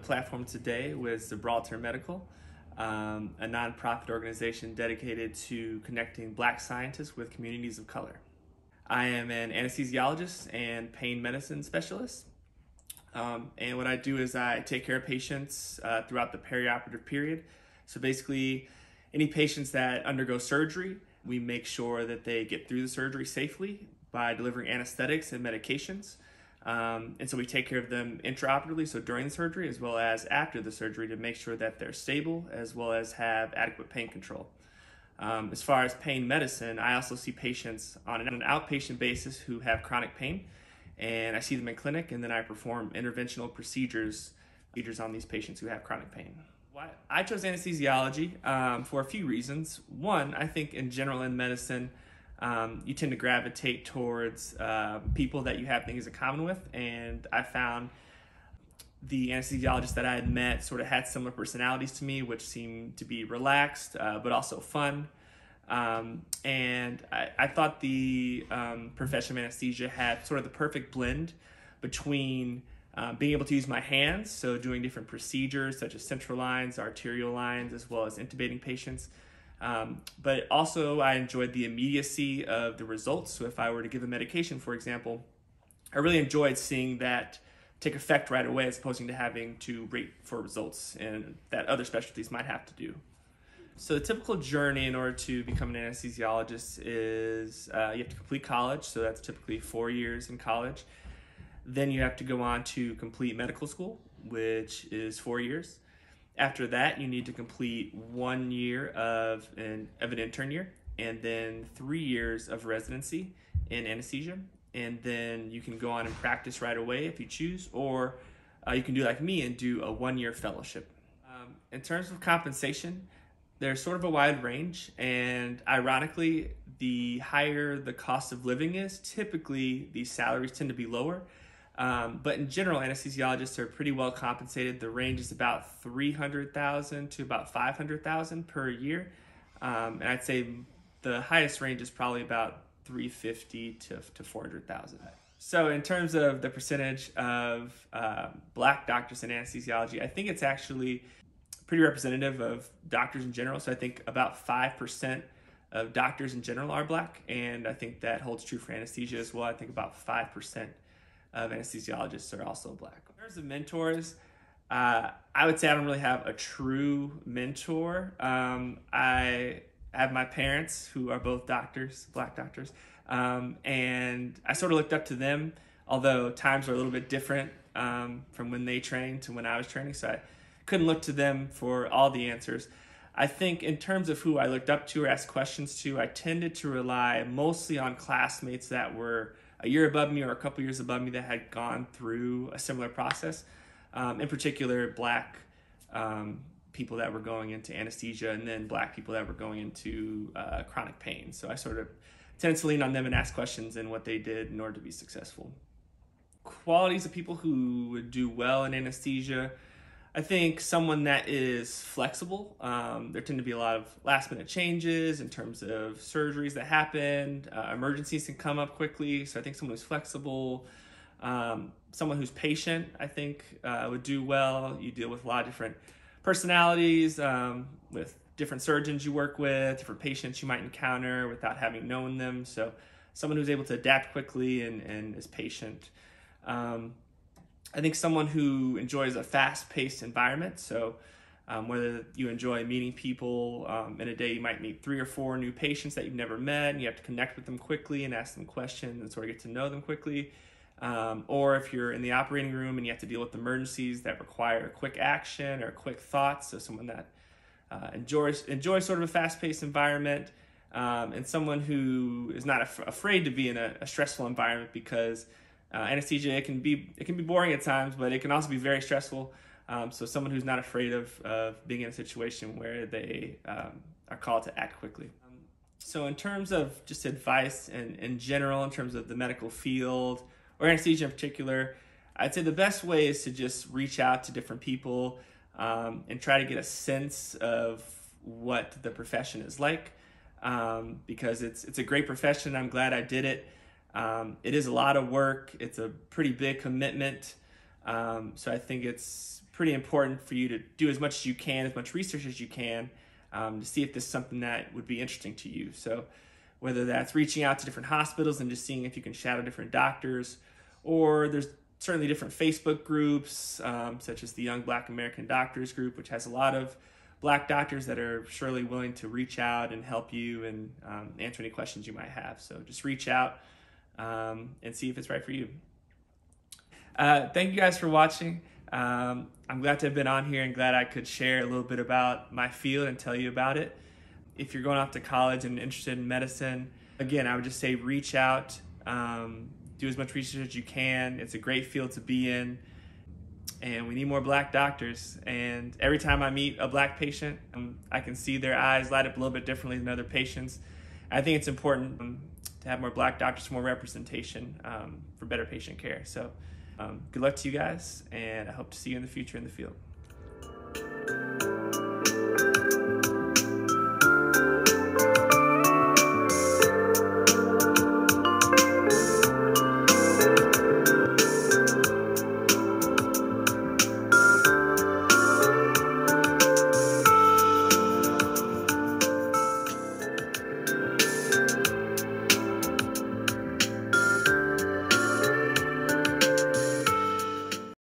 platform today with Zebralter Medical, um, a nonprofit organization dedicated to connecting black scientists with communities of color. I am an anesthesiologist and pain medicine specialist. Um, and what I do is I take care of patients uh, throughout the perioperative period. So basically, any patients that undergo surgery, we make sure that they get through the surgery safely by delivering anesthetics and medications. Um, and so we take care of them intraoperatively, so during the surgery, as well as after the surgery to make sure that they're stable as well as have adequate pain control. Um, as far as pain medicine, I also see patients on an outpatient basis who have chronic pain, and I see them in clinic, and then I perform interventional procedures, procedures on these patients who have chronic pain. I chose anesthesiology um, for a few reasons. One, I think in general in medicine, um, you tend to gravitate towards uh, people that you have things in common with. And I found the anesthesiologists that I had met sort of had similar personalities to me, which seemed to be relaxed uh, but also fun. Um, and I, I, thought the um, profession of anesthesia had sort of the perfect blend between uh, being able to use my hands, so doing different procedures such as central lines, arterial lines, as well as intubating patients um, but also, I enjoyed the immediacy of the results. So, if I were to give a medication, for example, I really enjoyed seeing that take effect right away as opposed to having to wait for results and that other specialties might have to do. So, the typical journey in order to become an anesthesiologist is uh, you have to complete college, so that's typically four years in college. Then you have to go on to complete medical school, which is four years. After that, you need to complete one year of an, of an intern year and then three years of residency in anesthesia. And then you can go on and practice right away if you choose, or uh, you can do like me and do a one year fellowship. Um, in terms of compensation, there's sort of a wide range, and ironically, the higher the cost of living is, typically these salaries tend to be lower. Um, but in general, anesthesiologists are pretty well compensated. The range is about 300,000 to about 500,000 per year. Um, and I'd say the highest range is probably about 350 to, to 400,000. So in terms of the percentage of uh, black doctors in anesthesiology, I think it's actually pretty representative of doctors in general. So I think about 5% of doctors in general are black. And I think that holds true for anesthesia as well. I think about 5% of anesthesiologists are also black. In terms of mentors, uh, I would say I don't really have a true mentor. Um, I have my parents who are both doctors, black doctors, um, and I sort of looked up to them, although times are a little bit different um, from when they trained to when I was training, so I couldn't look to them for all the answers. I think in terms of who I looked up to or asked questions to, I tended to rely mostly on classmates that were a year above me or a couple years above me that had gone through a similar process. Um, in particular, black um, people that were going into anesthesia, and then black people that were going into uh, chronic pain. So I sort of tended to lean on them and ask questions and what they did in order to be successful. Qualities of people who would do well in anesthesia. I think someone that is flexible. Um, there tend to be a lot of last minute changes in terms of surgeries that happen. Uh, emergencies can come up quickly. So I think someone who's flexible, um, someone who's patient, I think uh, would do well. You deal with a lot of different personalities, um, with different surgeons you work with, different patients you might encounter without having known them. So someone who's able to adapt quickly and, and is patient. Um, I think someone who enjoys a fast paced environment. So, um, whether you enjoy meeting people um, in a day, you might meet three or four new patients that you've never met, and you have to connect with them quickly and ask them questions and sort of get to know them quickly. Um, or if you're in the operating room and you have to deal with emergencies that require quick action or quick thoughts, so someone that uh, enjoys enjoys sort of a fast paced environment, um, and someone who is not af- afraid to be in a, a stressful environment because uh, anesthesia it can be it can be boring at times, but it can also be very stressful. Um, so someone who's not afraid of, of being in a situation where they um, are called to act quickly. Um, so in terms of just advice and in general, in terms of the medical field or anesthesia in particular, I'd say the best way is to just reach out to different people um, and try to get a sense of what the profession is like um, because it's it's a great profession. I'm glad I did it. Um, it is a lot of work. It's a pretty big commitment. Um, so I think it's pretty important for you to do as much as you can, as much research as you can, um, to see if this is something that would be interesting to you. So whether that's reaching out to different hospitals and just seeing if you can shadow different doctors, or there's certainly different Facebook groups, um, such as the Young Black American Doctors Group, which has a lot of black doctors that are surely willing to reach out and help you and um, answer any questions you might have. So just reach out um, and see if it's right for you. Uh, thank you guys for watching. Um, I'm glad to have been on here and glad I could share a little bit about my field and tell you about it. If you're going off to college and interested in medicine, again, I would just say reach out, um, do as much research as you can. It's a great field to be in and we need more black doctors. And every time I meet a black patient, um, I can see their eyes light up a little bit differently than other patients. I think it's important um, to have more black doctors, more representation um, for better patient care. So, um, good luck to you guys, and I hope to see you in the future in the field.